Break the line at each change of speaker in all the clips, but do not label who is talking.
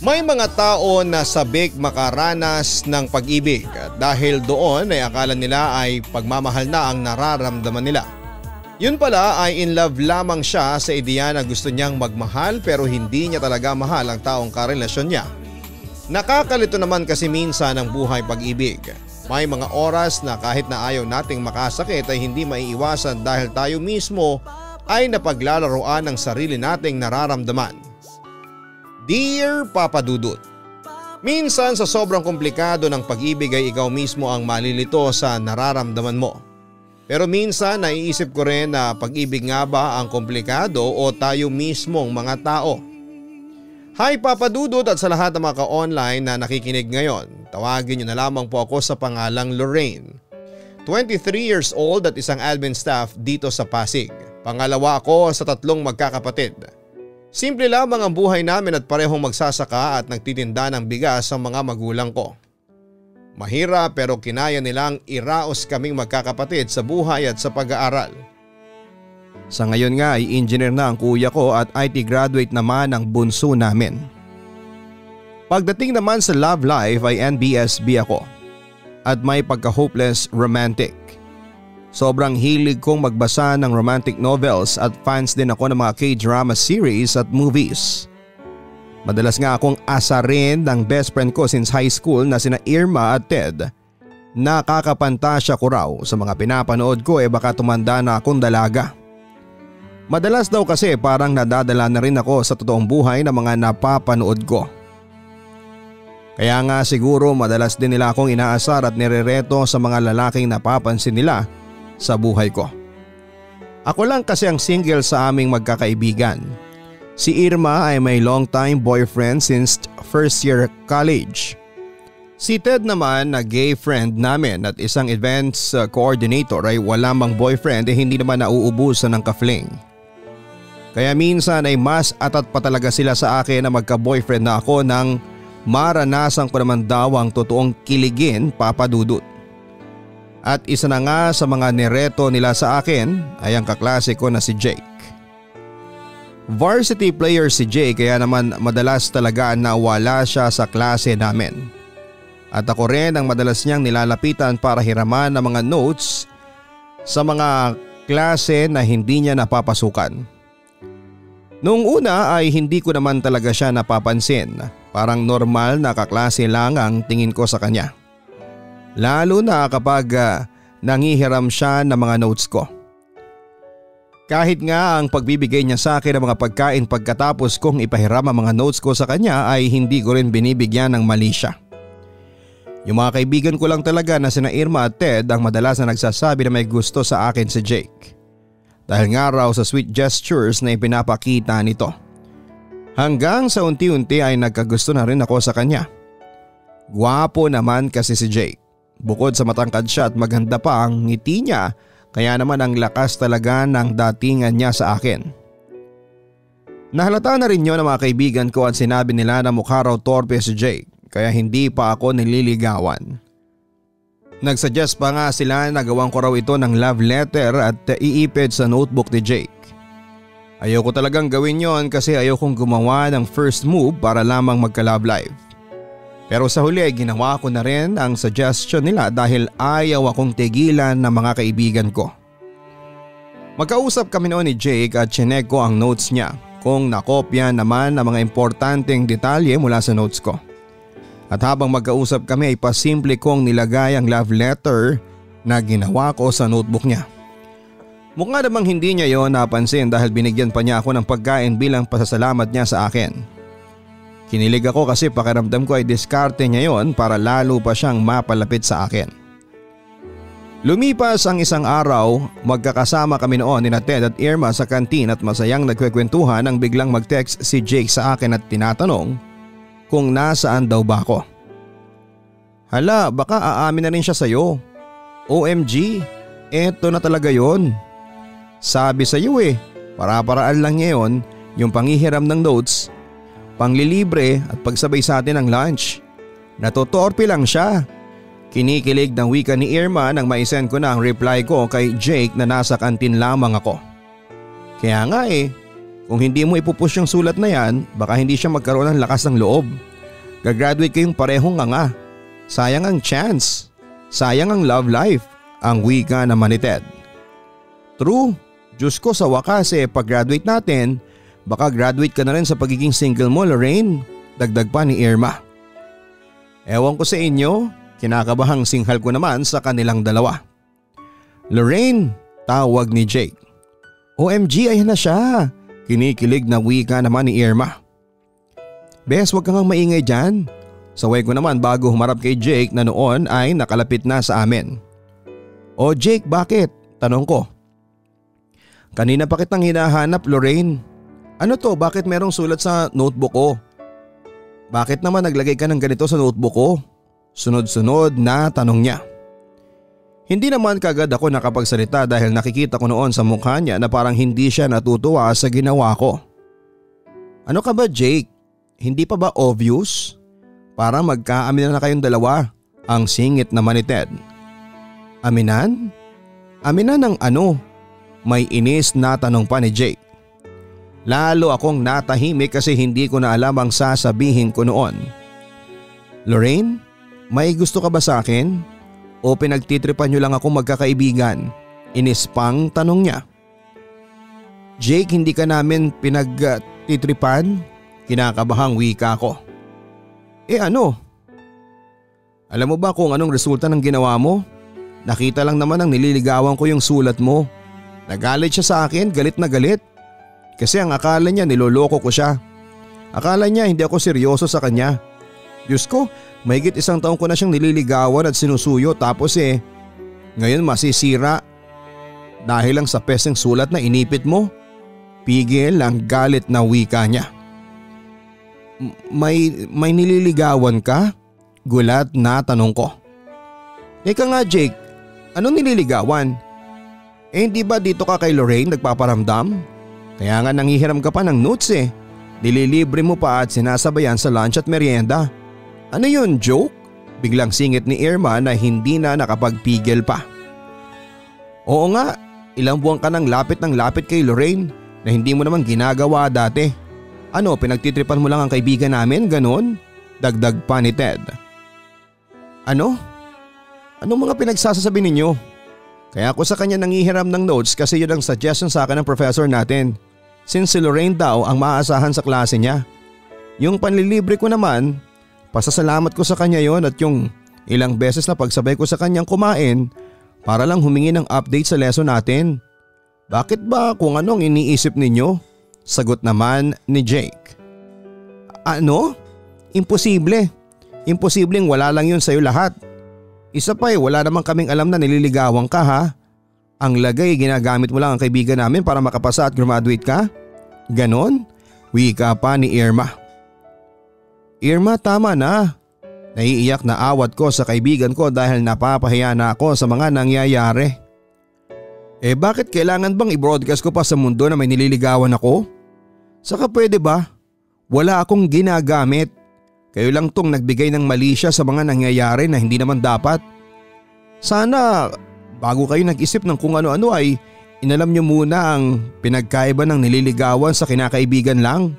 May mga tao na sabik makaranas ng pag-ibig dahil doon ay akala nila ay pagmamahal na ang nararamdaman nila. Yun pala ay in love lamang siya sa ideya na gusto niyang magmahal pero hindi niya talaga mahal ang taong karelasyon niya. Nakakalito naman kasi minsan ang buhay pag-ibig. May mga oras na kahit na ayaw nating makasakit ay hindi maiiwasan dahil tayo mismo ay napaglalaroan ng sarili nating nararamdaman. Dear Papa Dudut, Minsan sa sobrang komplikado ng pag-ibig ay ikaw mismo ang malilito sa nararamdaman mo. Pero minsan naiisip ko rin na pag-ibig nga ba ang komplikado o tayo mismong mga tao. Hi Papa Dudut at sa lahat ng mga ka-online na nakikinig ngayon, tawagin niyo na lamang po ako sa pangalang Lorraine. 23 years old at isang admin staff dito sa Pasig. Pangalawa ako sa tatlong magkakapatid. Simple lamang ang buhay namin at parehong magsasaka at nagtitinda ng bigas sa mga magulang ko. Mahira pero kinaya nilang iraos kaming magkakapatid sa buhay at sa pag-aaral. Sa ngayon nga ay engineer na ang kuya ko at IT graduate naman ang bunso namin. Pagdating naman sa love life ay NBSB ako at may pagka-hopeless romantic. Sobrang hilig kong magbasa ng romantic novels at fans din ako ng mga K-drama series at movies. Madalas nga akong asarin ng best friend ko since high school na sina Irma at Ted. Nakakapantasya ko raw sa mga pinapanood ko eh baka tumanda na akong dalaga. Madalas daw kasi parang nadadala na rin ako sa totoong buhay ng mga napapanood ko. Kaya nga siguro madalas din nila akong inaasar at nirereto sa mga lalaking napapansin nila sa buhay ko. Ako lang kasi ang single sa aming magkakaibigan. Si Irma ay may long time boyfriend since first year college. Si Ted naman na gay friend namin at isang events uh, coordinator ay wala mang boyfriend eh hindi naman nauubusan ng kafling. Kaya minsan ay mas atat pa talaga sila sa akin na magka-boyfriend na ako nang maranasan ko naman daw ang totoong kiligin papadudot. At isa na nga sa mga nireto nila sa akin ay ang kaklase ko na si Jake. Varsity player si Jake kaya naman madalas talaga na wala siya sa klase namin. At ako rin ang madalas niyang nilalapitan para hiraman ng mga notes sa mga klase na hindi niya napapasukan. Noong una ay hindi ko naman talaga siya napapansin. Parang normal na kaklase lang ang tingin ko sa kanya. Lalo na kapag uh, nangihiram siya ng mga notes ko. Kahit nga ang pagbibigay niya sa akin ng mga pagkain pagkatapos kong ipahiram ang mga notes ko sa kanya ay hindi ko rin binibigyan ng mali siya. Yung mga kaibigan ko lang talaga na sina Irma at Ted ang madalas na nagsasabi na may gusto sa akin si Jake. Dahil nga raw sa sweet gestures na ipinapakita nito. Hanggang sa unti-unti ay nagkagusto na rin ako sa kanya. Gwapo naman kasi si Jake. Bukod sa matangkad siya at maganda pa ang ngiti niya kaya naman ang lakas talaga ng datingan niya sa akin. Nahalata na rin yun ng mga kaibigan ko at sinabi nila na mukha raw torpe si Jake kaya hindi pa ako nililigawan. Nagsuggest pa nga sila na gawan ko raw ito ng love letter at iipid sa notebook ni Jake. Ayoko talagang gawin yon kasi ayokong gumawa ng first move para lamang magka-love life. Pero sa huli ginawa ko na rin ang suggestion nila dahil ayaw akong tigilan ng mga kaibigan ko. Magkausap kami noon ni Jake at chinek ko ang notes niya kung nakopya naman ang mga importanteng detalye mula sa notes ko. At habang magkausap kami ay pasimple kong nilagay ang love letter na ginawa ko sa notebook niya. Mukha namang hindi niya yon napansin dahil binigyan pa niya ako ng pagkain bilang pasasalamat niya sa akin. Kinilig ako kasi pakiramdam ko ay diskarte niya yon para lalo pa siyang mapalapit sa akin. Lumipas ang isang araw, magkakasama kami noon ni Ted at Irma sa kantin at masayang nagkwekwentuhan nang biglang mag-text si Jake sa akin at tinatanong kung nasaan daw ba ako. Hala, baka aamin na rin siya sa'yo. OMG, eto na talaga yon. Sabi sa iyo eh, para-paraan lang niya yun, yung panghihiram ng notes panglilibre at pagsabay sa atin ng lunch. Natotorpe lang siya. Kinikilig ng wika ni Irma nang maisend ko na ang reply ko kay Jake na nasa kantin lamang ako. Kaya nga eh, Kung hindi mo ipupush yung sulat na yan, baka hindi siya magkaroon ng lakas ng loob. Gagraduate kayong parehong nga nga. Sayang ang chance. Sayang ang love life. Ang wika naman ni Ted. True. Diyos ko sa wakas eh pag-graduate natin, baka graduate ka na rin sa pagiging single mo Lorraine. Dagdag pa ni Irma. Ewan ko sa inyo, kinakabahang singhal ko naman sa kanilang dalawa. Lorraine, tawag ni Jake. OMG ayan na siya. Kinikilig na wika naman ni Irma. Bes wag kang maingay dyan. Saway ko naman bago humarap kay Jake na noon ay nakalapit na sa amin. O Jake bakit? Tanong ko. Kanina pa kitang hinahanap Lorraine. Ano to bakit merong sulat sa notebook ko? Bakit naman naglagay ka ng ganito sa notebook ko? Sunod-sunod na tanong niya. Hindi naman kagad ako nakapagsalita dahil nakikita ko noon sa mukha niya na parang hindi siya natutuwa sa ginawa ko. Ano ka ba Jake? Hindi pa ba obvious? Para magkaaminan na kayong dalawa, ang singit naman ni Ted. Aminan? Aminan ng ano? May inis na tanong pa ni Jake. Lalo akong natahimik kasi hindi ko na alam ang sasabihin ko noon. Lorraine, may gusto ka ba sa akin? o pinagtitripan niyo lang ako magkakaibigan? Inispang tanong niya. Jake hindi ka namin pinagtitripan? Kinakabahang wika ko. Eh ano? Alam mo ba kung anong resulta ng ginawa mo? Nakita lang naman ang nililigawan ko yung sulat mo. Nagalit siya sa akin, galit na galit. Kasi ang akala niya niloloko ko siya. Akala niya hindi ako seryoso sa kanya. Diyos ko, Mahigit isang taon ko na siyang nililigawan at sinusuyo tapos eh, ngayon masisira. Dahil lang sa peseng sulat na inipit mo, pigil ang galit na wika niya. May, may nililigawan ka? Gulat na tanong ko. Eka nga Jake, anong nililigawan? Eh hindi ba dito ka kay Lorraine nagpaparamdam? Kaya nga nangihiram ka pa ng notes eh. Nililibre mo pa at sinasabayan sa lunch at merienda. Ano yun, joke? Biglang singit ni Irma na hindi na nakapagpigil pa. Oo nga, ilang buwan ka nang lapit ng lapit kay Lorraine na hindi mo naman ginagawa dati. Ano, pinagtitripan mo lang ang kaibigan namin, ganon? Dagdag pa ni Ted. Ano? Anong mga pinagsasasabi ninyo? Kaya ako sa kanya nangihiram ng notes kasi yun ang suggestion sa akin ng professor natin. Since si Lorraine daw ang maaasahan sa klase niya. Yung panlilibre ko naman Pasasalamat ko sa kanya yon at yung ilang beses na pagsabay ko sa kanyang kumain para lang humingi ng update sa lesson natin. Bakit ba kung anong iniisip ninyo? Sagot naman ni Jake. Ano? Imposible. Imposibleng wala lang yun sa'yo lahat. Isa pa eh wala naman kaming alam na nililigawan ka ha. Ang lagay ginagamit mo lang ang kaibigan namin para makapasa at graduate ka? Ganon? Wika pa ni Irma. Irma tama na. Naiiyak na awat ko sa kaibigan ko dahil napapahiya na ako sa mga nangyayari. Eh bakit kailangan bang i-broadcast ko pa sa mundo na may nililigawan ako? Saka pwede ba? Wala akong ginagamit. Kayo lang tong nagbigay ng mali siya sa mga nangyayari na hindi naman dapat. Sana bago kayo nag-isip ng kung ano-ano ay inalam niyo muna ang pinagkaiba ng nililigawan sa kinakaibigan lang.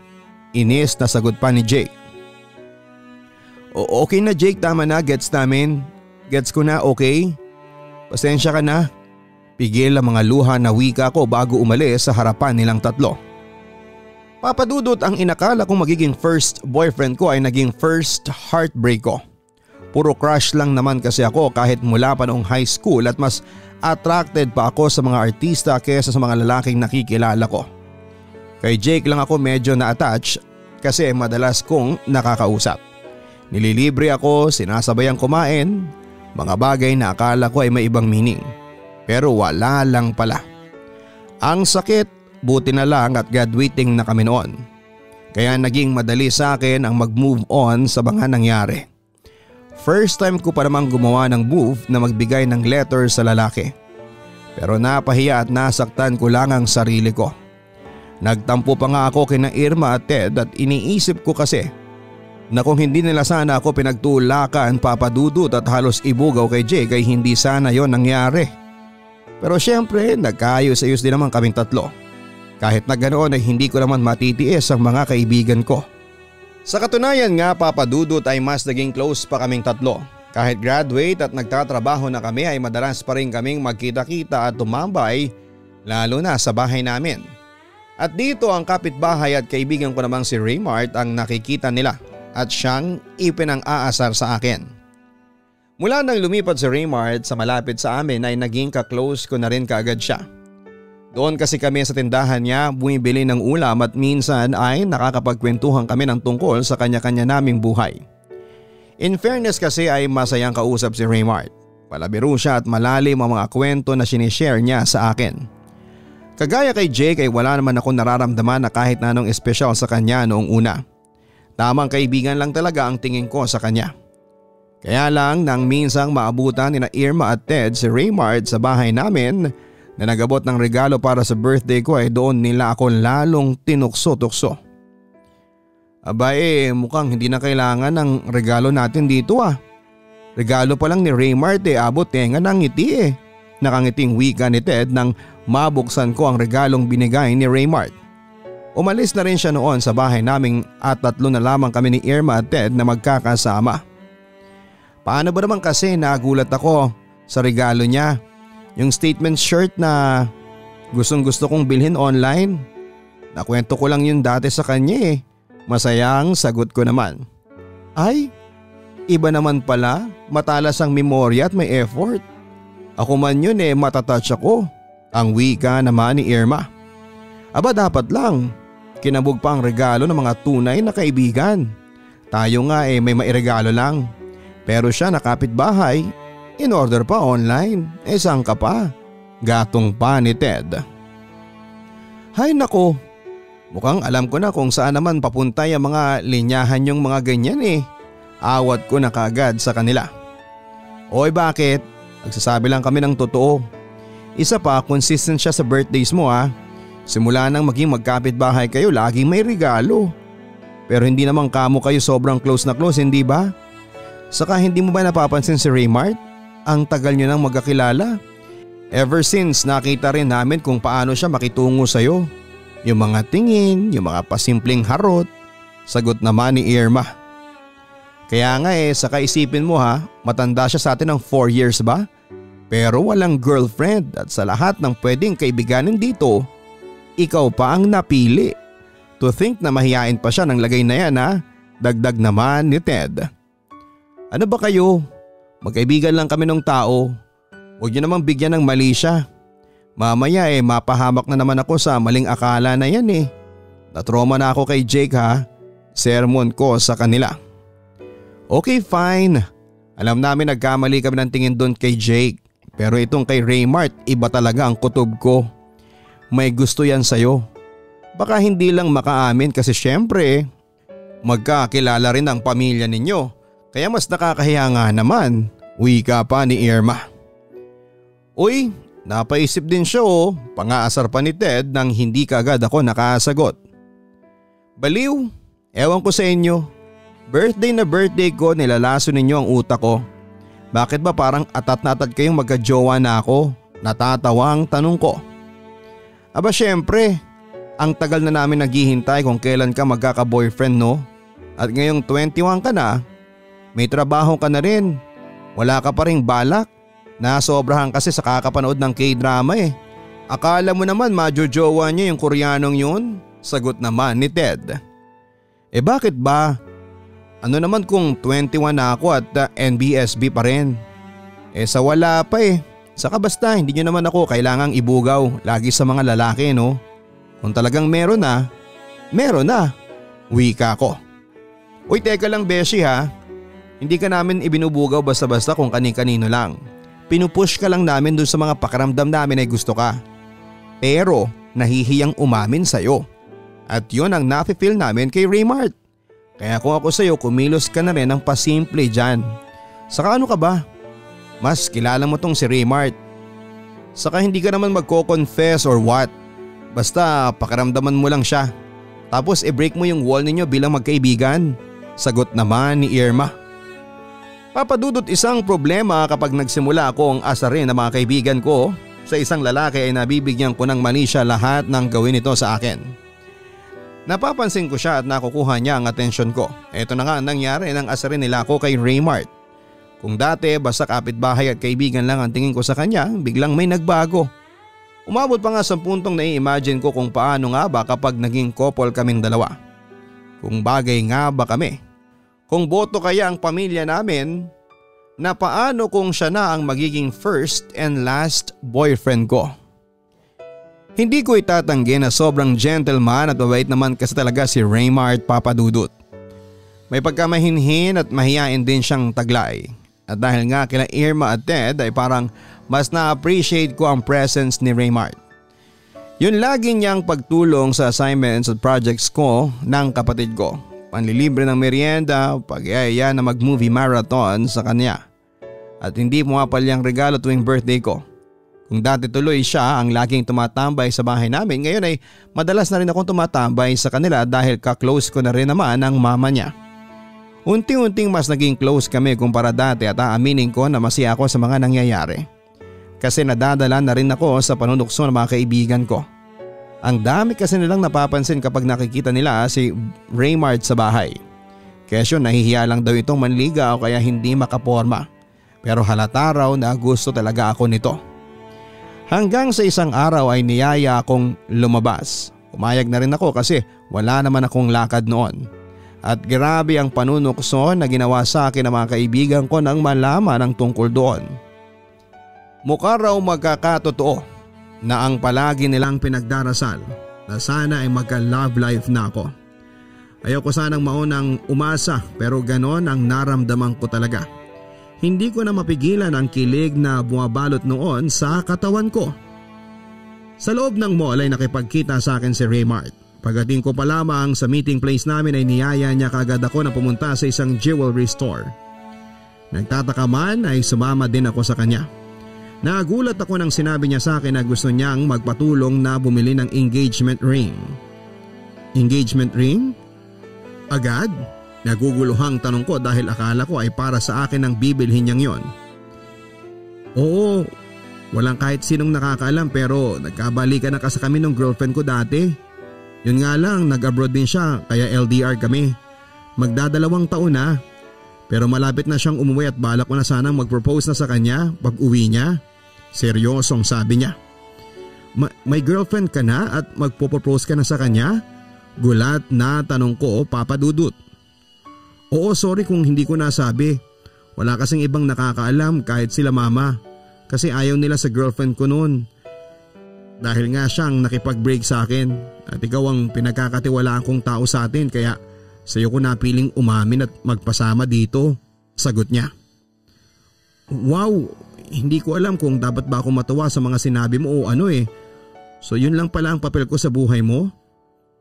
Inis na sagot pa ni Jake. O okay na Jake, tama na, gets namin. Gets ko na, okay? Pasensya ka na. Pigil ang mga luha na wika ko bago umalis sa harapan nilang tatlo. Papadudot ang inakala kong magiging first boyfriend ko ay naging first heartbreak ko. Puro crush lang naman kasi ako kahit mula pa noong high school at mas attracted pa ako sa mga artista kaysa sa mga lalaking nakikilala ko. Kay Jake lang ako medyo na-attach kasi madalas kong nakakausap. Nililibre ako, sinasabayang kumain, mga bagay na akala ko ay may ibang meaning. Pero wala lang pala. Ang sakit, buti na lang at graduating na kami noon. Kaya naging madali sa akin ang mag-move on sa mga nangyari. First time ko pa namang gumawa ng move na magbigay ng letter sa lalaki. Pero napahiya at nasaktan ko lang ang sarili ko. Nagtampo pa nga ako kina Irma at Ted at iniisip ko kasi na kung hindi nila sana ako pinagtulakan papadudot at halos ibugaw kay Jake ay hindi sana yon nangyari. Pero syempre nagkaayos-ayos din naman kaming tatlo.
Kahit na ganoon ay hindi ko naman matitiis ang mga kaibigan ko.
Sa katunayan nga papadudot ay mas naging close pa kaming tatlo. Kahit graduate at nagtatrabaho na kami ay madalas pa rin kaming magkita-kita at tumambay lalo na sa bahay namin. At dito ang kapitbahay at kaibigan ko namang si Raymart ang nakikita nila at siyang ipinang-aasar sa akin. Mula nang lumipat si Raymart sa malapit sa amin ay naging ka-close ko na rin kaagad siya. Doon kasi kami sa tindahan niya bumibili ng ulam at minsan ay nakakapagkwentuhan kami ng tungkol sa kanya-kanya naming buhay. In fairness kasi ay masayang kausap si Raymart. Palabiro siya at malalim ang mga kwento na sinishare niya sa akin. Kagaya kay Jake ay wala naman ako nararamdaman na kahit na anong espesyal sa kanya noong una. Tamang kaibigan lang talaga ang tingin ko sa kanya. Kaya lang nang minsang maabutan ni na Irma at Ted si Raymart sa bahay namin na nagabot ng regalo para sa birthday ko ay doon nila ako lalong tinukso-tukso. Aba eh mukhang hindi na kailangan ng regalo natin dito ah. Regalo pa lang ni Raymart eh abot tenga ng ngiti eh. Nakangiting wika ni Ted nang mabuksan ko ang regalong binigay ni Raymart. Umalis na rin siya noon sa bahay naming at tatlo na lamang kami ni Irma at Ted na magkakasama. Paano ba naman kasi nagulat ako sa regalo niya? Yung statement shirt na gustong gusto kong bilhin online. Nakwento ko lang yun dati sa kanya eh. Masayang sagot ko naman. Ay, iba naman pala, matalas ang memorya at may effort. Ako man yun eh matatouch ako. Ang wika naman ni Irma. Aba dapat lang, kinabog pa ang regalo ng mga tunay na kaibigan. Tayo nga eh may mairegalo lang. Pero siya nakapit bahay In order pa online, eh saan ka pa? Gatong pa ni Ted. Hay nako, mukhang alam ko na kung saan naman papunta yung mga linyahan yung mga ganyan eh. Awat ko na kagad sa kanila. Oy bakit? Nagsasabi lang kami ng totoo. Isa pa, consistent siya sa birthdays mo ha. Simula nang maging magkapit bahay kayo, laging may regalo. Pero hindi naman kamo kayo sobrang close na close, hindi ba? Saka hindi mo ba napapansin si Raymart? Ang tagal nyo nang magkakilala. Ever since nakita rin namin kung paano siya makitungo sa'yo. Yung mga tingin, yung mga pasimpleng harot. Sagot naman ni Irma. Kaya nga eh, sa kaisipin mo ha, matanda siya sa atin ng 4 years ba? Pero walang girlfriend at sa lahat ng pwedeng kaibiganin dito, ikaw pa ang napili. To think na mahihain pa siya ng lagay na yan ha, dagdag naman ni Ted. Ano ba kayo? Magkaibigan lang kami ng tao. Huwag niyo namang bigyan ng mali siya. Mamaya eh mapahamak na naman ako sa maling akala na yan eh. Natroma na ako kay Jake ha. Sermon ko sa kanila. Okay fine. Alam namin nagkamali kami ng tingin doon kay Jake. Pero itong kay Raymart iba talaga ang kutob ko. May gusto yan sa'yo. Baka hindi lang makaamin kasi syempre magkakilala rin ang pamilya ninyo. Kaya mas nakakahiya nga naman Wika pa ni Irma. Uy, napaisip din siya oh, pangaasar pa ni Ted nang hindi kagad ako nakasagot. Baliw, ewan ko sa inyo. Birthday na birthday ko nilalaso ninyo ang utak ko. Bakit ba parang atat na atat kayong magkajowa na ako? Natatawa ang tanong ko. Aba syempre, ang tagal na namin naghihintay kung kailan ka magkaka-boyfriend no? At ngayong 21 ka na, may trabaho ka na rin wala ka pa ring balak. Nasobrahan kasi sa kakapanood ng K-drama eh. Akala mo naman majojowa niya yung Koreanong yun? Sagot naman ni Ted. Eh bakit ba? Ano naman kung 21 na ako at uh, NBSB pa rin? Eh sa wala pa eh. Saka basta hindi nyo naman ako kailangang ibugaw lagi sa mga lalaki no. Kung talagang meron na, meron na. Wika ko. Uy teka lang Beshi ha. Hindi ka namin ibinubugaw basta-basta kung kani-kanino lang. Pinupush ka lang namin dun sa mga pakaramdam namin ay gusto ka. Pero nahihiyang umamin sa'yo. At yun ang nafe-feel namin kay Raymart. Kaya kung ako sa'yo kumilos ka na rin ng pasimple dyan. Saka ano ka ba? Mas kilala mo tong si Raymart. Saka hindi ka naman magko-confess or what. Basta pakaramdaman mo lang siya. Tapos i-break mo yung wall ninyo bilang magkaibigan. Sagot naman ni Irma. Papadudot isang problema kapag nagsimula akong asarin ng mga kaibigan ko sa isang lalaki ay nabibigyan ko ng mali siya lahat ng gawin ito sa akin. Napapansin ko siya at nakukuha niya ang atensyon ko. Ito na nga ang nangyari nang asarin nila ako kay Raymart. Kung dati basta kapitbahay at kaibigan lang ang tingin ko sa kanya, biglang may nagbago. Umabot pa nga sa puntong nai-imagine ko kung paano nga ba kapag naging couple kaming dalawa. Kung bagay nga ba kami. Kung boto kaya ang pamilya namin na paano kung siya na ang magiging first and last boyfriend ko. Hindi ko itatanggi na sobrang gentleman at mabait naman kasi talaga si Raymart Papadudut. May pagkamahinhin at mahiyain din siyang taglay. At dahil nga kila Irma at Ted ay parang mas na-appreciate ko ang presence ni Raymart. Yun lagi niyang pagtulong sa assignments at projects ko ng kapatid ko. Panlilibre ng merienda, pag-iaya na mag-movie marathon sa kanya. At hindi pumapalyang regalo tuwing birthday ko. Kung dati tuloy siya ang laging tumatambay sa bahay namin, ngayon ay madalas na rin akong tumatambay sa kanila dahil ka-close ko na rin naman ang mama niya. Unti-unting mas naging close kami kumpara dati at aaminin ko na masaya ako sa mga nangyayari. Kasi nadadala na rin ako sa panunukso ng mga kaibigan ko. Ang dami kasi nilang napapansin kapag nakikita nila si Raymart sa bahay. Kesyo nahihiya lang daw itong manliga o kaya hindi makaporma. Pero halata raw na gusto talaga ako nito. Hanggang sa isang araw ay niyaya akong lumabas. Umayag na rin ako kasi wala naman akong lakad noon. At grabe ang panunukso na ginawa sa akin ng mga kaibigan ko nang malaman ang tungkol doon. Mukha raw magkakatotoo na ang palagi nilang pinagdarasal na sana ay magka-love life na ako. Ayoko sanang maunang umasa pero ganon ang naramdaman ko talaga. Hindi ko na mapigilan ang kilig na bumabalot noon sa katawan ko. Sa loob ng mall ay nakipagkita sa akin si Raymart. Pagdating ko pa lamang sa meeting place namin ay niyaya niya kagad ako na pumunta sa isang jewelry store. Nagtataka man ay sumama din ako sa kanya. Nagulat ako nang sinabi niya sa akin na gusto niyang magpatulong na bumili ng engagement ring. Engagement ring? Agad? Naguguluhang tanong ko dahil akala ko ay para sa akin ang bibilhin niyang yon. Oo, walang kahit sinong nakakaalam pero nagkabalikan na kasi kami ng girlfriend ko dati. Yun nga lang, nag-abroad din siya kaya LDR kami. Magdadalawang taon na. Pero malapit na siyang umuwi at balak ko na sanang mag-propose na sa kanya pag uwi niya. Seryosong sabi niya. Ma- may girlfriend ka na at magpo-propose ka na sa kanya? Gulat na tanong ko, Papa Dudut. Oo sorry kung hindi ko nasabi. Wala kasing ibang nakakaalam kahit sila mama. Kasi ayaw nila sa girlfriend ko noon. Dahil nga siyang nakipag-break sa akin at ikaw ang pinagkakatiwalaan kong tao sa atin kaya sa iyo ko napiling umamin at magpasama dito. Sagot niya. Wow, hindi ko alam kung dapat ba ako matuwa sa mga sinabi mo o ano eh. So yun lang pala ang papel ko sa buhay mo?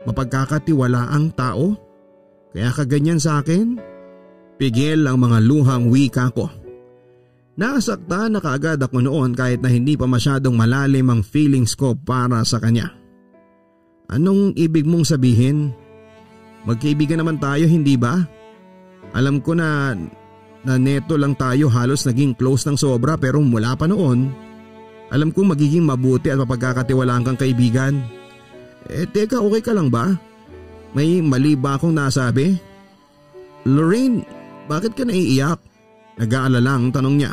Mapagkakatiwala ang tao? Kaya kaganyan sa akin? Pigil ang mga luhang wika ko. Nasakta na kaagad ako noon kahit na hindi pa masyadong malalim ang feelings ko para sa kanya. Anong ibig mong sabihin? Magkaibigan naman tayo hindi ba? Alam ko na na neto lang tayo halos naging close ng sobra pero mula pa noon alam kong magiging mabuti at mapagkakatiwalaan kang kaibigan. Eh teka okay ka lang ba? May mali ba akong nasabi? Lorraine, bakit ka naiiyak? Nag-aalala ang tanong niya.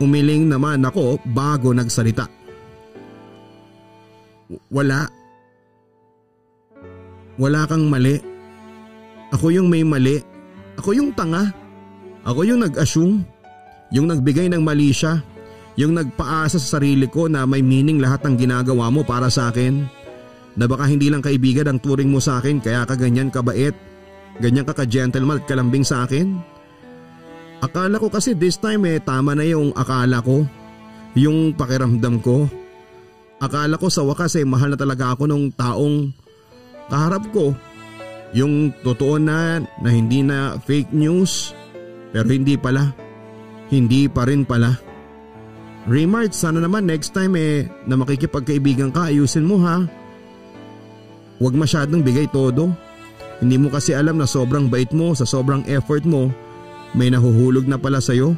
Umiling naman ako bago nagsalita. Wala. Wala kang mali. Ako yung may mali. Ako yung tanga. Ako yung nag-assume. Yung nagbigay ng mali siya. Yung nagpaasa sa sarili ko na may meaning lahat ng ginagawa mo para sa akin na baka hindi lang kaibigan ang turing mo sa akin kaya ka ganyan kabait, ganyan ka ka-gentleman at kalambing sa akin? Akala ko kasi this time eh tama na yung akala ko, yung pakiramdam ko. Akala ko sa wakas eh mahal na talaga ako nung taong kaharap ko. Yung totoo na na hindi na fake news pero hindi pala. Hindi pa rin pala. Raymart, sana naman next time eh na makikipagkaibigan ka ayusin mo ha. Huwag masyadong bigay todo. Hindi mo kasi alam na sobrang bait mo sa sobrang effort mo, may nahuhulog na pala sa'yo.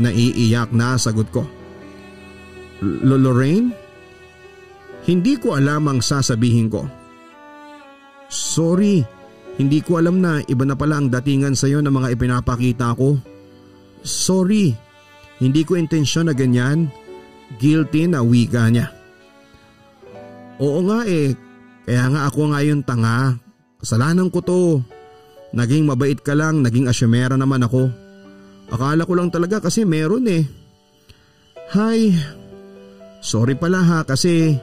Naiiyak na sagot ko. Lorraine? Hindi ko alam ang sasabihin ko. Sorry, hindi ko alam na iba na pala ang datingan sa iyo ng mga ipinapakita ko. Sorry, hindi ko intensyon na ganyan. Guilty na wika niya. Oo nga eh, kaya nga ako nga yung tanga. Kasalanan ko to. Naging mabait ka lang, naging asyemera naman ako. Akala ko lang talaga kasi meron eh. Hay, sorry pala ha kasi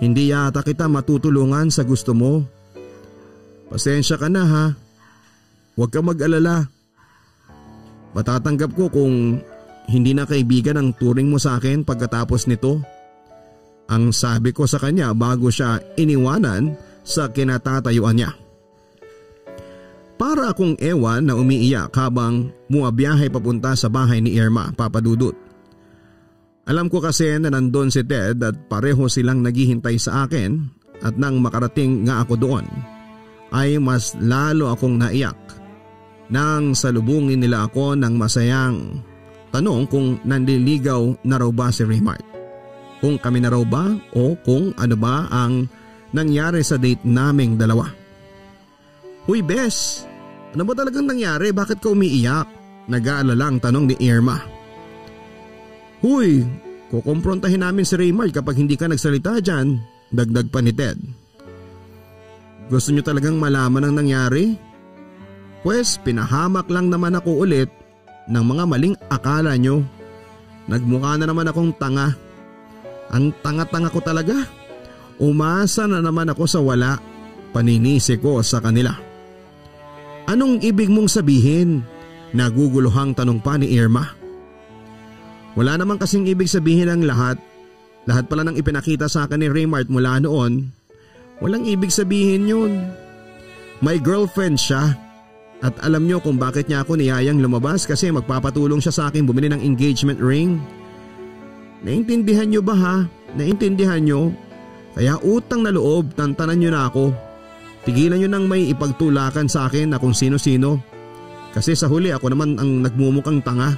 hindi yata kita matutulungan sa gusto mo. Pasensya ka na ha. Huwag ka mag-alala. Matatanggap ko kung hindi na kaibigan ang turing mo sa akin pagkatapos nito. Ang sabi ko sa kanya bago siya iniwanan sa kinatatayuan niya. Para akong ewan na umiiyak habang muabiyahe papunta sa bahay ni Irma, Papadudut. Alam ko kasi na nandun si Ted at pareho silang naghihintay sa akin at nang makarating nga ako doon ay mas lalo akong naiyak nang salubungin nila ako ng masayang tanong kung nandiligaw na raw ba si Raymart. Kung kami na raw ba o kung ano ba ang nangyari sa date naming dalawa. Huy Bes, ano ba talagang nangyari? Bakit ka umiiyak? Nag-aalala ang tanong ni Irma. Huy, kukumprontahin namin si Raymond kapag hindi ka nagsalita dyan. Dagdag pa ni Ted. Gusto niyo talagang malaman ang nangyari? Pwes pinahamak lang naman ako ulit ng mga maling akala nyo. Nagmukha na naman akong tanga. Ang tanga-tanga ko talaga. Umasa na naman ako sa wala. Paninisi ko sa kanila. Anong ibig mong sabihin? Naguguluhang tanong pa ni Irma. Wala naman kasing ibig sabihin ang lahat. Lahat pala ng ipinakita sa akin ni Raymart mula noon. Walang ibig sabihin yun. My girlfriend siya. At alam niyo kung bakit niya ako niyayang lumabas kasi magpapatulong siya sa akin bumili ng engagement ring. Naintindihan niyo ba ha? Naintindihan niyo? Kaya utang na loob, tantanan niyo na ako. Tigilan nyo nang may ipagtulakan sa akin na kung sino-sino. Kasi sa huli ako naman ang nagmumukang tanga.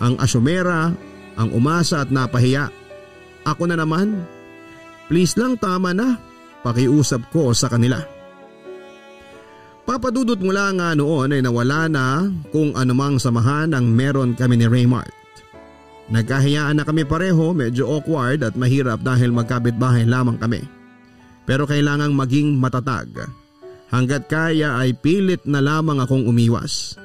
Ang asyomera, ang umasa at napahiya. Ako na naman. Please lang tama na. Pakiusap ko sa kanila. Papadudot mula nga noon ay nawala na kung anumang samahan ang meron kami ni Raymart. Nagkahiyaan na kami pareho, medyo awkward at mahirap dahil magkabit bahay lamang kami. Pero kailangang maging matatag. Hanggat kaya ay pilit na lamang akong umiwas.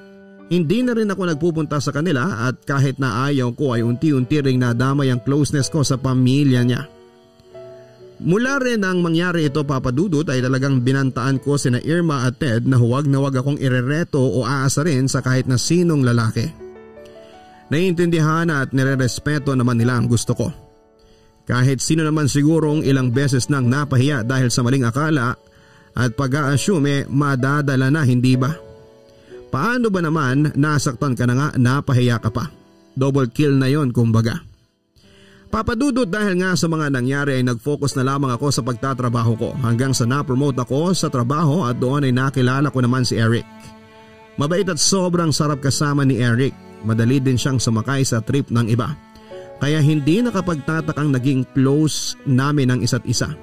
Hindi na rin ako nagpupunta sa kanila at kahit na ayaw ko ay unti-unti ring nadamay ang closeness ko sa pamilya niya. Mula rin ang mangyari ito papadudot ay talagang binantaan ko sina Irma at Ted na huwag na huwag akong irereto o aasarin sa kahit na sinong lalaki. Naiintindihan at nirerespeto naman nila ang gusto ko. Kahit sino naman sigurong ilang beses nang napahiya dahil sa maling akala at pag-a-assume madadala na hindi ba? Paano ba naman nasaktan ka na nga napahiya ka pa? Double kill na yon kumbaga. Papadudot dahil nga sa mga nangyari ay nag-focus na lamang ako sa pagtatrabaho ko hanggang sa na-promote ako sa trabaho at doon ay nakilala ko naman si Eric. Mabait at sobrang sarap kasama ni Eric. Madali din siyang sumakay sa trip ng iba. Kaya hindi nakapagtatakang naging close namin ang isa't isa.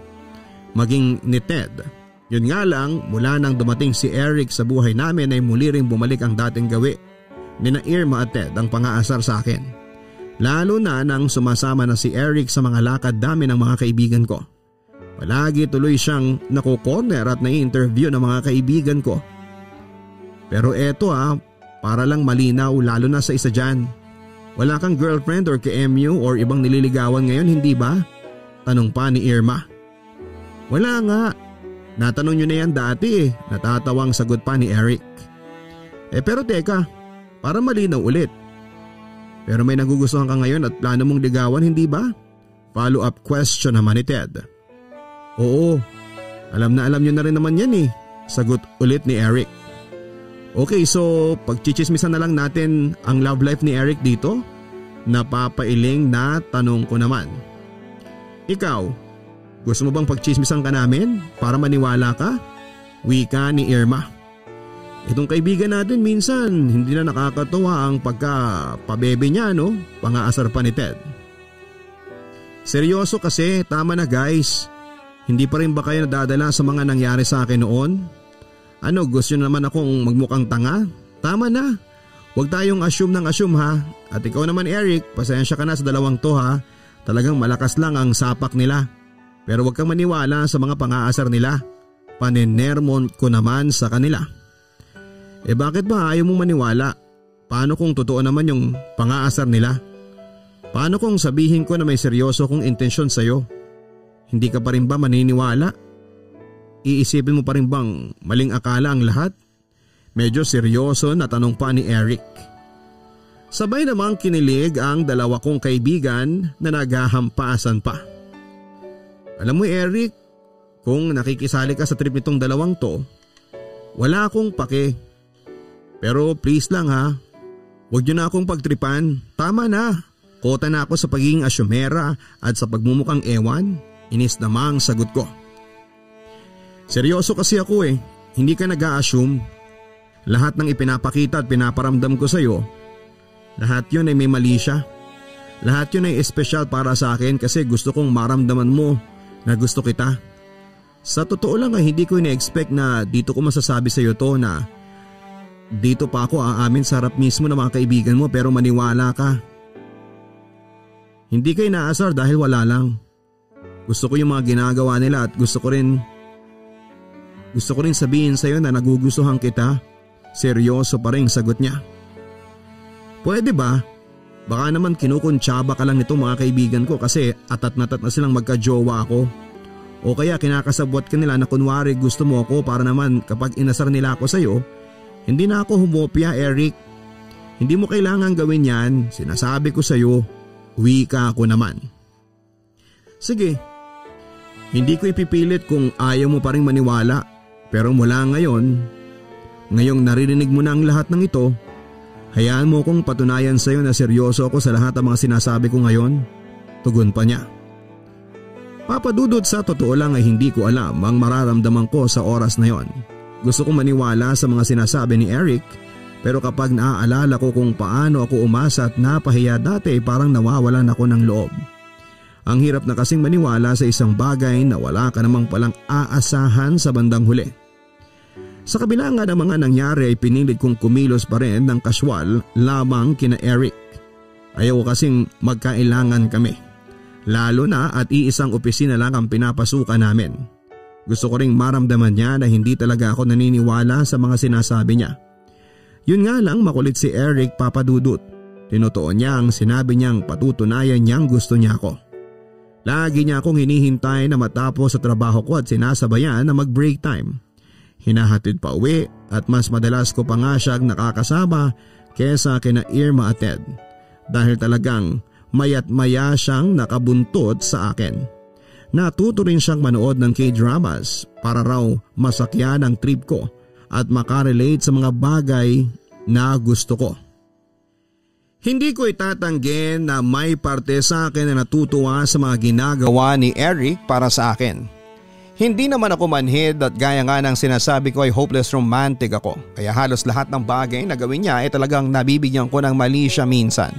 Maging ni Ted. Yun nga lang mula nang dumating si Eric sa buhay namin ay muli ring bumalik ang dating gawi. Ni na Irma at Ted ang pangaasar sa akin. Lalo na nang sumasama na si Eric sa mga lakad dami ng mga kaibigan ko. Palagi tuloy siyang nako-corner at nai-interview ng mga kaibigan ko. Pero eto ah, para lang malinaw lalo na sa isa dyan. Wala kang girlfriend or ka-MU or ibang nililigawan ngayon hindi ba? Tanong pa ni Irma. Wala nga. Natanong nyo na yan dati eh. Natatawang sagot pa ni Eric. Eh pero teka, para malinaw ulit. Pero may nagugustuhan ka ngayon at plano mong ligawan hindi ba? Follow up question naman ni Ted. Oo, alam na alam nyo na rin naman yan eh. Sagot ulit ni Eric. Okay so pagchichismisan na lang natin ang love life ni Eric dito? Napapailing na tanong ko naman. Ikaw, gusto mo bang pagchismisan ka namin para maniwala ka? Wika ni Irma. Itong kaibigan natin minsan hindi na nakakatuwa ang pagka pabebe niya no? Pangaasar pa ni Ted. Seryoso kasi, tama na guys. Hindi pa rin ba kayo nadadala sa mga nangyari sa akin noon? Ano, gusto naman akong magmukhang tanga? Tama na. Huwag tayong assume ng assume ha. At ikaw naman Eric, pasensya ka na sa dalawang to ha. Talagang malakas lang ang sapak nila. Pero huwag kang maniwala sa mga pang-aasar nila. Panenermon ko naman sa kanila. Eh bakit ba ayaw mong maniwala? Paano kung totoo naman yung pang-aasar nila? Paano kung sabihin ko na may seryoso kong intensyon sa'yo? Hindi ka pa rin ba maniniwala? Iisipin mo pa rin bang maling akala ang lahat? Medyo seryoso na tanong pa ni Eric. Sabay namang kinilig ang dalawa kong kaibigan na naghahampasan pa. Alam mo Eric, kung nakikisali ka sa trip nitong dalawang to, wala akong pake. Pero please lang ha, huwag niyo na akong pagtripan. Tama na. Kota na ako sa pagiging asyumera at sa pagmumukhang ewan, inis namang sagot ko. Seryoso kasi ako eh, hindi ka nag assume Lahat ng ipinapakita at pinaparamdam ko sa iyo, lahat yun ay may mali siya. Lahat yun ay espesyal para sa akin kasi gusto kong maramdaman mo na gusto kita. Sa totoo lang ay hindi ko ina-expect na dito ko masasabi sa iyo to na dito pa ako aamin sa harap mismo ng mga kaibigan mo pero maniwala ka hindi ka inaasar dahil wala lang. Gusto ko yung mga ginagawa nila at gusto ko rin gusto ko rin sabihin sa iyo na nagugustuhan kita. Seryoso pa rin sagot niya. Pwede ba? Baka naman kinukuntsaba ka lang nito mga kaibigan ko kasi atat na tat na silang magka-jowa ako. O kaya kinakasabwat ka nila na kunwari gusto mo ako para naman kapag inasar nila ako sa iyo, hindi na ako humopya Eric. Hindi mo kailangan gawin yan, sinasabi ko sa iyo. Wika ko naman. Sige, hindi ko ipipilit kung ayaw mo pa rin maniwala pero mula ngayon, ngayong naririnig mo na ang lahat ng ito, hayaan mo kong patunayan sa iyo na seryoso ako sa lahat ng mga sinasabi ko ngayon. Tugon pa niya. Papadudot sa totoo lang ay hindi ko alam ang mararamdaman ko sa oras na yon. Gusto kong maniwala sa mga sinasabi ni Eric pero kapag naaalala ko kung paano ako umasa at napahiya dati parang nawawalan ako ng loob. Ang hirap na kasing maniwala sa isang bagay na wala ka namang palang aasahan sa bandang huli. Sa kabila nga ng mga nangyari ay pinilit kong kumilos pa rin ng kaswal lamang kina Eric. Ayaw kasing magkailangan kami. Lalo na at iisang opisina lang ang pinapasukan namin. Gusto ko ring maramdaman niya na hindi talaga ako naniniwala sa mga sinasabi niya. Yun nga lang makulit si Eric papadudot. Tinutuon niya ang sinabi niyang patutunayan niyang gusto niya ako. Lagi niya akong hinihintay na matapos sa trabaho ko at sinasabayan na mag break time. Hinahatid pa uwi at mas madalas ko pa nga siyang nakakasama kesa kina Irma at Ted. Dahil talagang mayat maya siyang nakabuntot sa akin. Natuto rin siyang manood ng K-dramas para raw masakyan ang trip ko at makarelate sa mga bagay na gusto ko. Hindi ko itatanggen na may parte sa akin na natutuwa sa mga ginagawa ni Eric para sa akin. Hindi naman ako manhid at gaya nga ng sinasabi ko ay hopeless romantic ako kaya halos lahat ng bagay na gawin niya ay talagang nabibigyan ko ng mali siya minsan.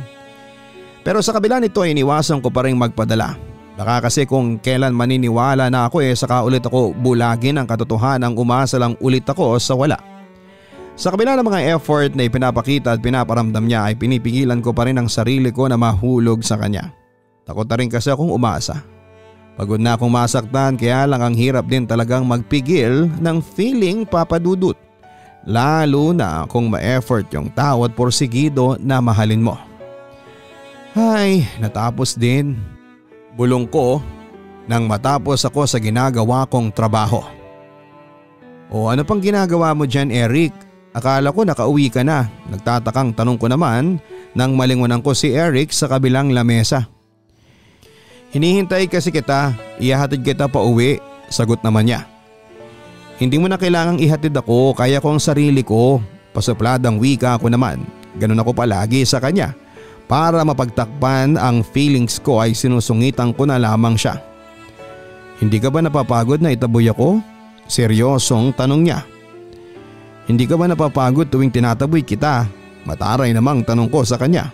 Pero sa kabila nito iniwasan ko pa rin magpadala. Baka kasi kung kailan maniniwala na ako eh saka ulit ako bulagin ang katotohanan umasa lang ulit ako sa wala. Sa kabila ng mga effort na ipinapakita at pinaparamdam niya ay pinipigilan ko pa rin ang sarili ko na mahulog sa kanya. Takot na rin kasi akong umasa. Pagod na akong masaktan kaya lang ang hirap din talagang magpigil ng feeling papadudot. Lalo na kung ma-effort yung tao at porsigido na mahalin mo. Ay, natapos din. Bulong ko nang matapos ako sa ginagawa kong trabaho. O ano pang ginagawa mo dyan Eric? Akala ko nakauwi ka na. Nagtatakang tanong ko naman nang malingunan ko si Eric sa kabilang lamesa. Hinihintay kasi kita, ihahatid kita pa uwi, sagot naman niya. Hindi mo na kailangang ihatid ako, kaya ko ang sarili ko. Pasupladang wika ako naman, ganun ako palagi sa kanya. Para mapagtakpan ang feelings ko ay sinusungitan ko na lamang siya. Hindi ka ba napapagod na itaboy ako? Seryosong tanong niya. Hindi ka ba napapagod tuwing tinataboy kita? Mataray namang tanong ko sa kanya.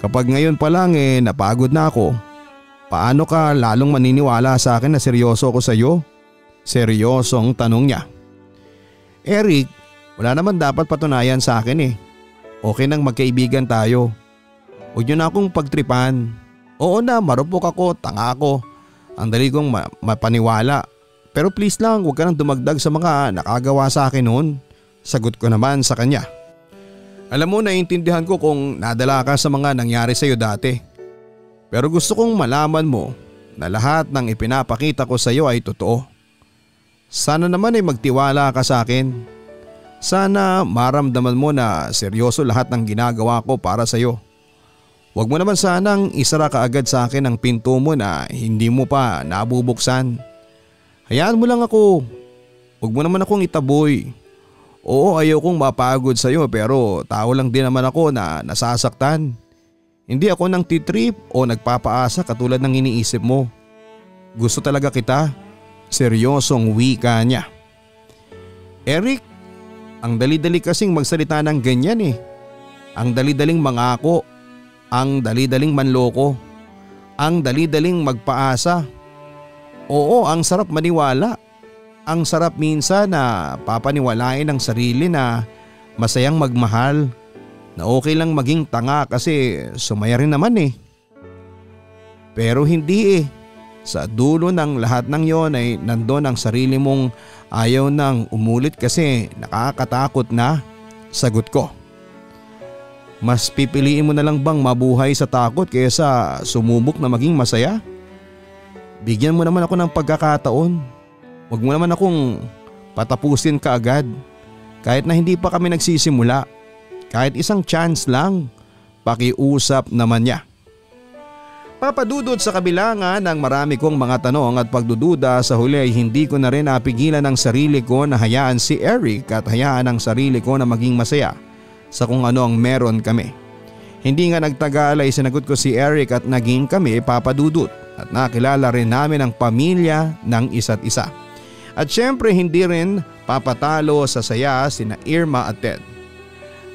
Kapag ngayon pa lang eh napagod na ako, paano ka lalong maniniwala sa akin na seryoso ako sa iyo? Seryosong tanong niya. Eric, wala naman dapat patunayan sa akin eh. Okay nang magkaibigan tayo. Huwag niyo na akong pagtripan. Oo na, marupok ako, tanga ako. Ang dali kong ma- mapaniwala. Pero please lang, huwag ka nang dumagdag sa mga nakagawa sa akin noon. Sagot ko naman sa kanya. Alam mo, naiintindihan ko kung nadala ka sa mga nangyari sa iyo dati. Pero gusto kong malaman mo na lahat ng ipinapakita ko sa iyo ay totoo. Sana naman ay magtiwala ka sa akin sana maramdaman mo na seryoso lahat ng ginagawa ko para sa iyo. Huwag mo naman sanang isara ka agad sa akin ang pinto mo na hindi mo pa nabubuksan. Hayaan mo lang ako. Huwag mo naman akong itaboy. Oo ayaw kong mapagod sa iyo pero tao lang din naman ako na nasasaktan. Hindi ako nang titrip o nagpapaasa katulad ng iniisip mo. Gusto talaga kita. Seryosong wika niya. Eric, ang dali-dali kasing magsalita ng ganyan eh. Ang dali-daling mangako. Ang dali-daling manloko. Ang dali-daling magpaasa. Oo, ang sarap maniwala. Ang sarap minsan na papaniwalain ang sarili na masayang magmahal. Na okay lang maging tanga kasi sumaya rin naman eh. Pero hindi eh. Sa dulo ng lahat ng yon ay nandoon ang sarili mong ayaw nang umulit kasi nakakatakot na. Sagot ko. Mas pipiliin mo na lang bang mabuhay sa takot kaysa sumubok na maging masaya? Bigyan mo naman ako ng pagkakataon. Huwag mo naman akong patapusin ka agad. Kahit na hindi pa kami nagsisimula. Kahit isang chance lang. Pakiusap naman niya. Papadudod sa kabila nga ng marami kong mga tanong at pagdududa sa huli ay hindi ko na rin napigilan ang sarili ko na hayaan si Eric at hayaan ang sarili ko na maging masaya sa kung ano ang meron kami. Hindi nga nagtagal ay sinagot ko si Eric at naging kami papadudot at nakilala rin namin ang pamilya ng isa't isa. At syempre hindi rin papatalo sa saya sina Irma at Ted.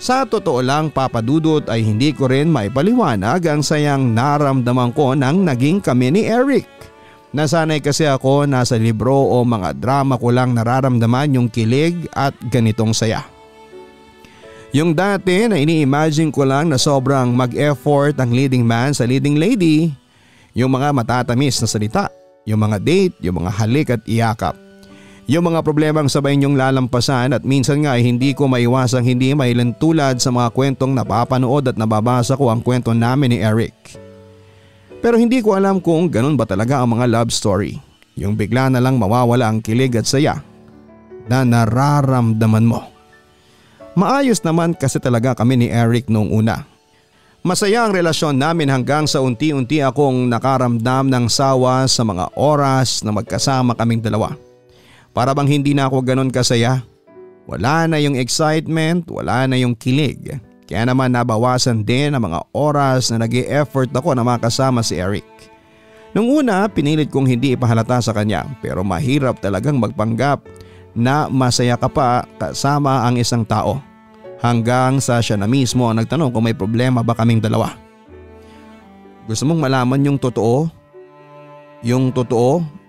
Sa totoo lang papadudot ay hindi ko rin maipaliwanag ang sayang naramdaman ko nang naging kami ni Eric. Nasanay kasi ako na sa libro o mga drama ko lang nararamdaman yung kilig at ganitong saya. Yung dati na ini-imagine ko lang na sobrang mag-effort ang leading man sa leading lady, yung mga matatamis na salita, yung mga date, yung mga halik at iyakap. Yung mga problemang sabay niyong lalampasan at minsan nga ay hindi ko maiwasang hindi mailan tulad sa mga kwentong napapanood at nababasa ko ang kwento namin ni Eric. Pero hindi ko alam kung ganun ba talaga ang mga love story. Yung bigla na lang mawawala ang kilig at saya na nararamdaman mo. Maayos naman kasi talaga kami ni Eric noong una. Masaya ang relasyon namin hanggang sa unti-unti akong nakaramdam ng sawa sa mga oras na magkasama kaming dalawa. Para bang hindi na ako ganon kasaya. Wala na yung excitement, wala na yung kilig. Kaya naman nabawasan din ang mga oras na nag effort ako na makasama si Eric. Nung una, pinilit kong hindi ipahalata sa kanya pero mahirap talagang magpanggap na masaya ka pa kasama ang isang tao. Hanggang sa siya na mismo ang nagtanong kung may problema ba kaming dalawa. Gusto mong malaman yung totoo? Yung totoo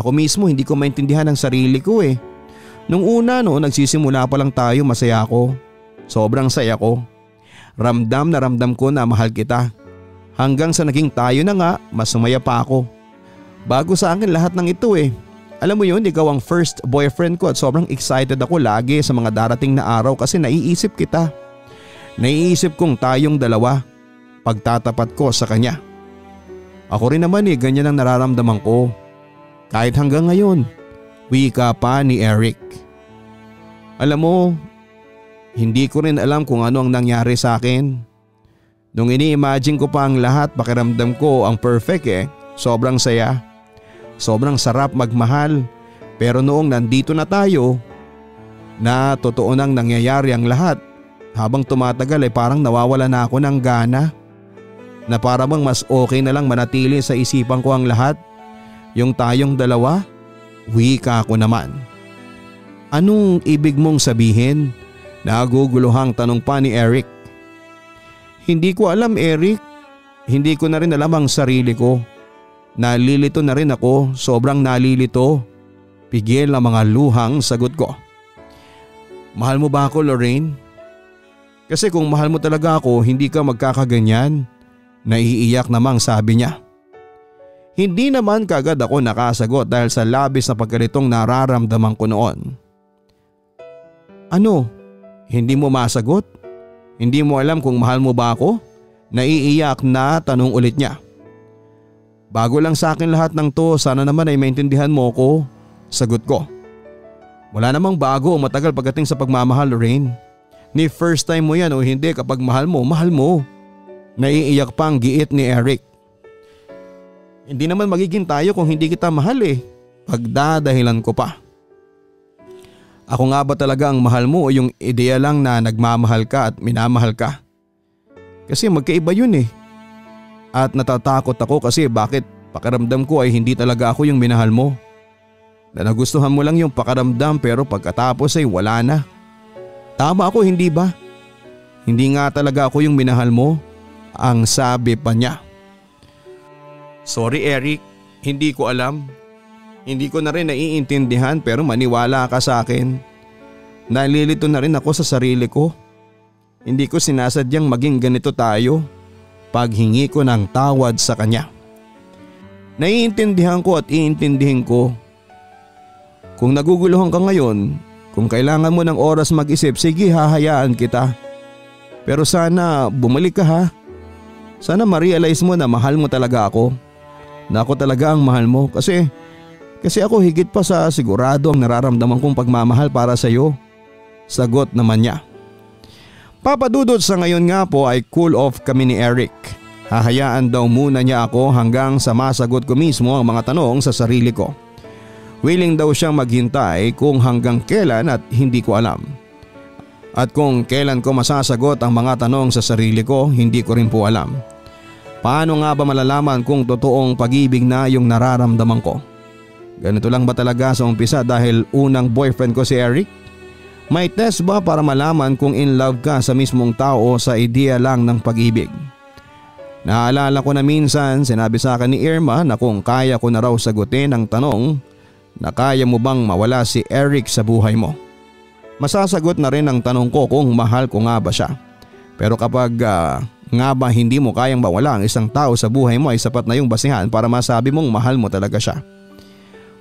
ako mismo hindi ko maintindihan ang sarili ko eh. Nung una no, nagsisimula pa lang tayo masaya ako. Sobrang saya ko. Ramdam na ramdam ko na mahal kita. Hanggang sa naging tayo na nga, mas sumaya pa ako. Bago sa akin lahat ng ito eh. Alam mo yun, ikaw ang first boyfriend ko at sobrang excited ako lagi sa mga darating na araw kasi naiisip kita. Naiisip kong tayong dalawa. Pagtatapat ko sa kanya. Ako rin naman eh, ganyan ang nararamdaman ko. Kahit hanggang ngayon, wika pa ni Eric. Alam mo, hindi ko rin alam kung ano ang nangyari sa akin. Nung ini-imagine ko pa ang lahat, pakiramdam ko ang perfect eh. Sobrang saya. Sobrang sarap magmahal. Pero noong nandito na tayo, na totoo nang nangyayari ang lahat, habang tumatagal ay parang nawawala na ako ng gana. Na parang mas okay na lang manatili sa isipan ko ang lahat yung tayong dalawa? Wika ko naman. Anong ibig mong sabihin? Naguguluhang tanong pa ni Eric. Hindi ko alam Eric. Hindi ko na rin alam ang sarili ko. Nalilito na rin ako, sobrang nalilito. Pigil ang mga luhang sagot ko. Mahal mo ba ako Lorraine? Kasi kung mahal mo talaga ako hindi ka magkakaganyan. Naiiyak namang sabi niya. Hindi naman kagad ako nakasagot dahil sa labis na pagkalitong nararamdaman ko noon. Ano? Hindi mo masagot? Hindi mo alam kung mahal mo ba ako? Naiiyak na tanong ulit niya. Bago lang sa akin lahat ng to, sana naman ay maintindihan mo ko. Sagot ko. Wala namang bago o matagal pagdating sa pagmamahal Lorraine. Ni first time mo yan o hindi kapag mahal mo, mahal mo. Naiiyak pa ang giit ni Eric. Hindi naman magiging tayo kung hindi kita mahal eh. Pagdadahilan ko pa. Ako nga ba talaga ang mahal mo o yung ideya lang na nagmamahal ka at minamahal ka? Kasi magkaiba yun eh. At natatakot ako kasi bakit pakiramdam ko ay hindi talaga ako yung minahal mo. Na nagustuhan mo lang yung pakaramdam pero pagkatapos ay wala na. Tama ako hindi ba? Hindi nga talaga ako yung minahal mo. Ang sabi pa niya. Sorry Eric, hindi ko alam. Hindi ko na rin naiintindihan pero maniwala ka sa akin. Nalilito na rin ako sa sarili ko. Hindi ko sinasadyang maging ganito tayo. Paghingi ko ng tawad sa kanya. Naiintindihan ko at iintindihin ko. Kung naguguluhan ka ngayon, kung kailangan mo ng oras mag-isip, sige hahayaan kita. Pero sana bumalik ka ha. Sana ma-realize mo na mahal mo talaga ako na ako talaga ang mahal mo kasi kasi ako higit pa sa sigurado ang nararamdaman kong pagmamahal para sa iyo. Sagot naman niya. Papadudod sa ngayon nga po ay cool off kami ni Eric. Hahayaan daw muna niya ako hanggang sa masagot ko mismo ang mga tanong sa sarili ko. Willing daw siyang maghintay kung hanggang kailan at hindi ko alam. At kung kailan ko masasagot ang mga tanong sa sarili ko, hindi ko rin po alam. Paano nga ba malalaman kung totoong pag-ibig na yung nararamdaman ko? Ganito lang ba talaga sa umpisa dahil unang boyfriend ko si Eric? May test ba para malaman kung in love ka sa mismong tao o sa ideya lang ng pag-ibig? Naalala ko na minsan sinabi sa akin ni Irma na kung kaya ko na raw sagutin ang tanong na kaya mo bang mawala si Eric sa buhay mo. Masasagot na rin ang tanong ko kung mahal ko nga ba siya. Pero kapag uh, nga ba hindi mo kayang mawala ang isang tao sa buhay mo ay sapat na yung basihan para masabi mong mahal mo talaga siya?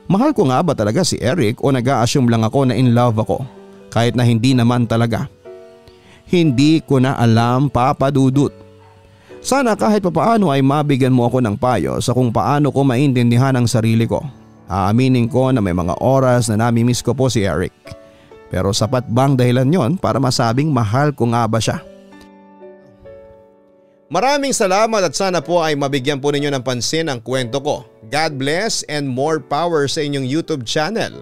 Mahal ko nga ba talaga si Eric o nag-a-assume lang ako na in love ako kahit na hindi naman talaga? Hindi ko na alam papadudot. Sana kahit papaano ay mabigyan mo ako ng payo sa kung paano ko maintindihan ang sarili ko. Aaminin ko na may mga oras na nami-miss ko po si Eric. Pero sapat bang dahilan yon para masabing mahal ko nga ba siya?
Maraming salamat at sana po ay mabigyan po ninyo ng pansin ang kwento ko. God bless and more power sa inyong YouTube channel.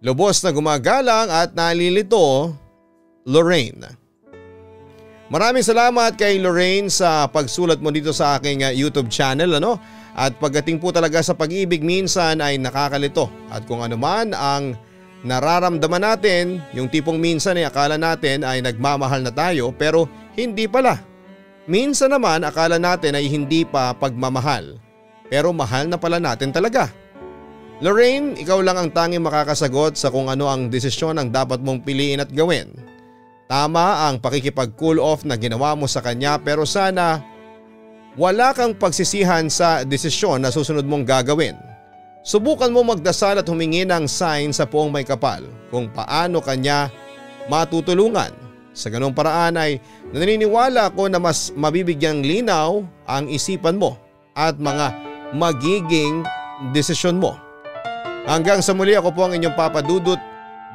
Lubos na gumagalang at nalilito, Lorraine. Maraming salamat kay Lorraine sa pagsulat mo dito sa aking uh, YouTube channel ano. At pagdating po talaga sa pag-ibig minsan ay nakakalito. At kung ano man ang nararamdaman natin, yung tipong minsan ay akala natin ay nagmamahal na tayo pero hindi pala. Minsan naman akala natin ay hindi pa pagmamahal pero mahal na pala natin talaga. Lorraine, ikaw lang ang tanging makakasagot sa kung ano ang desisyon ang dapat mong piliin at gawin. Tama ang pakikipag-cool off na ginawa mo sa kanya pero sana wala kang pagsisihan sa desisyon na susunod mong gagawin. Subukan mo magdasal at humingi ng sign sa poong may kapal kung paano kanya matutulungan. Sa ganong paraan ay Naniniwala ako na mas mabibigyang linaw ang isipan mo at mga magiging desisyon mo. Hanggang sa muli ako po ang inyong papadudot.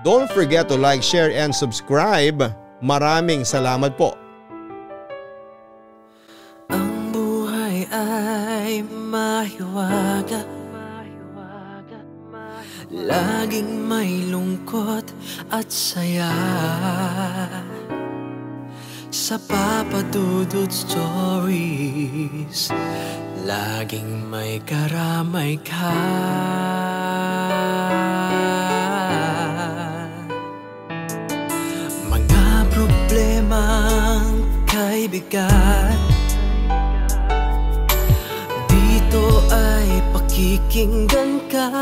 Don't forget to like, share and subscribe. Maraming salamat po.
Ang buhay ay mahiwaga Laging may lungkot at saya sa papadudod stories. Laging may karamay ka. Mga problemang kay bigat Dito Pakikinggan ka.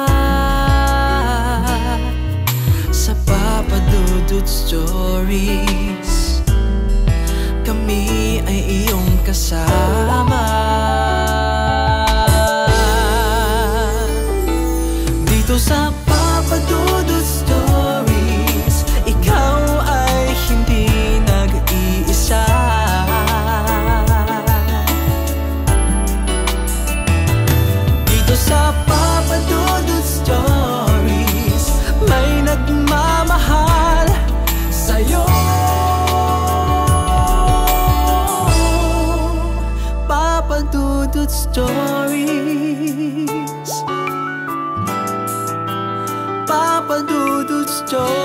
Sa Papa Dudut Stories Kami ay iyong kasama Stories Papa Dudut Stories